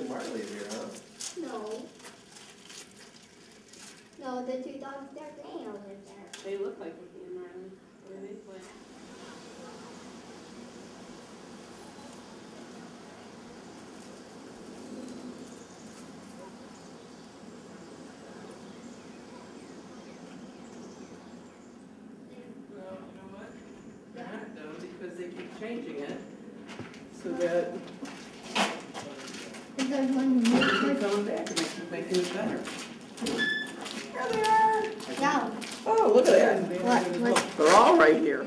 Riley's here, huh? No. No, the two dogs that Daniel live there. They look like Mickey and Riley. Where they play. Well, you know what? Not though, because they keep changing it. So that Is there one they new keep back and they it better. There they are. Down. Oh, look at that. What? What? They're all right here.